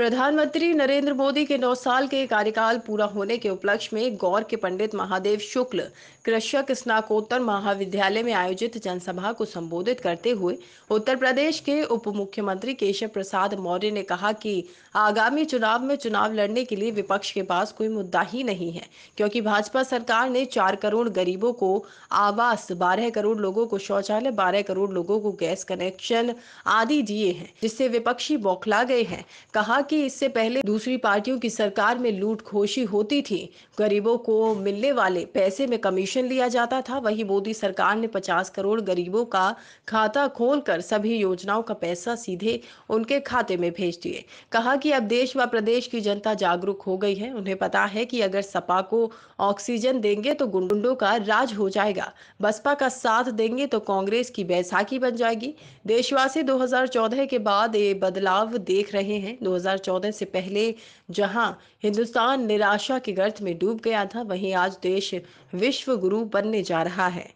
प्रधानमंत्री नरेंद्र मोदी के नौ साल के कार्यकाल पूरा होने के उपलक्ष्य में गौर के पंडित महादेव शुक्ल कृषक स्नाकोत्तर महाविद्यालय में आयोजित जनसभा को संबोधित करते हुए उत्तर प्रदेश के उप मुख्यमंत्री केशव प्रसाद मौर्य ने कहा कि आगामी चुनाव में चुनाव लड़ने के लिए विपक्ष के पास कोई मुद्दा ही नहीं है, क्योंकि भाजपा सरकार ने चार करोड़ गरीबों को आवास, बारह करोड़ लोगों को शौचालय, बारह करोड़ लोगों को गैस कनेक्शन आदि दिए हैं, जिससे विपक्षी बौखला गए हैं। कहा कि इससे पहले दूसरी पार्टियों की सरकार में लूट खोशी होती थी। गरीबों को मिलने वाले पैसे में कमीशन लिया जाता था। वही मोदी सरकार ने 50 करोड़ गरीबों का खाता खोलकर सभी योजनाओं का पैसा सीधे उनके खाते में भेज दिए। कहा कि अब देश व प्रदेश की जनता जागरूक हो गई है। उन्हें पता है कि अगर सपा को ऑक्सीजन देंगे तो गुंडों का राज हो जाएगा। बसपा का साथ देंगे तो कांग्रेस की बैसाखी बन जाएगी। देशवासी 2014 के बाद ये बदलाव देख रहे हैं। 2014 से पहले जहाँ हिंदुस्तान निराशा के गर्त में डूब गया था, वहीं आज देश विश्व गुरु बनने जा रहा है।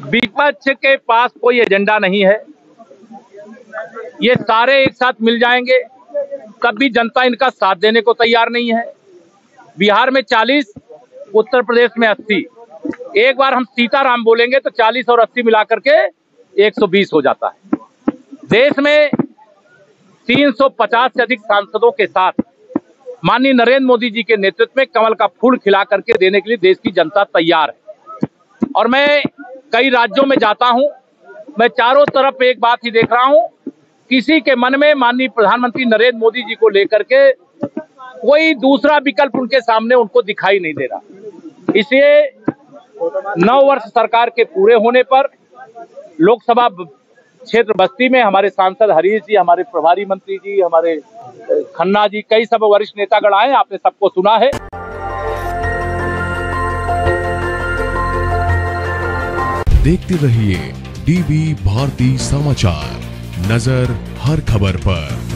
विपक्ष के पास कोई एजेंडा नहीं है। ये सारे एक साथ मिल जाएँगे। कभी जनता इनका साथ देने को तैयार नहीं है। बिहार में 40 उत्तर प्रदेश में 80 एक बार हम सीताराम बोलेंगे तो 40 और 80 मिलाकर के 120 हो जाता है। देश में 350 से अधिक सांसदों के साथ माननीय नरेंद्र मोदी जी के नेतृत्व में कमल का फूल खिला करके देने के लिए देश की जनता तैयार है। और मैं कई राज्यों में जाता हूँ, मैं चारों तरफ़ एक बात ही देख रहा हूँ, किसी के मन में माननीय प्रधानमंत्री नरेंद्र मोदी जी को लेकर के कोई दूसरा विकल्प उनके सामने उनको दिखाई नहीं दे रहा। इसलिए नौ वर्ष सरकार के पूरे होने पर लोकसभा क्षेत्र बस्ती में हमारे सांसद हरीश जी, हमारे प्रभारी मंत्री जी, हमारे खन्ना जी, कई सब वरिष्ठ नेतागण आए, आपने सबको सुना है। देखते रहिए डीबी भारती समाचार, नज़र हर खबर पर।